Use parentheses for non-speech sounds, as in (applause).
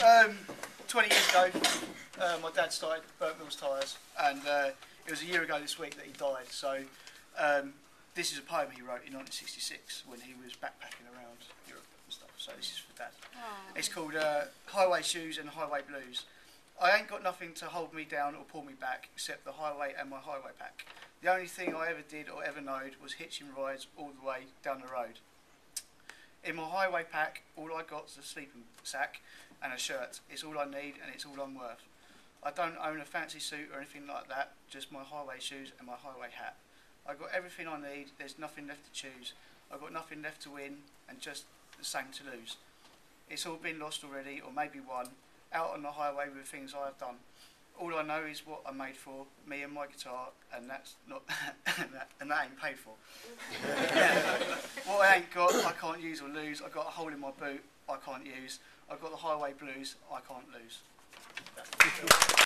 Um, 20 years ago, uh, my dad started Burnt Mills Tyres, and uh, it was a year ago this week that he died. So, um, this is a poem he wrote in 1966 when he was backpacking around Europe and stuff. So, this is for dad. It's called uh, Highway Shoes and Highway Blues. I ain't got nothing to hold me down or pull me back except the highway and my highway pack. The only thing I ever did or ever knowed was hitching rides all the way down the road. In my highway pack, all I got's a sleeping sack and a shirt. It's all I need and it's all I'm worth. I don't own a fancy suit or anything like that, just my highway shoes and my highway hat. I've got everything I need, there's nothing left to choose. I've got nothing left to win and just the same to lose. It's all been lost already or maybe won, out on the highway with things I have done. All I know is what I'm made for, me and my guitar, and that's not, (laughs) and, that, and that ain't paid for. (laughs) what I ain't got, I can't use or lose. I've got a hole in my boot, I can't use. I've got the highway blues, I can't lose.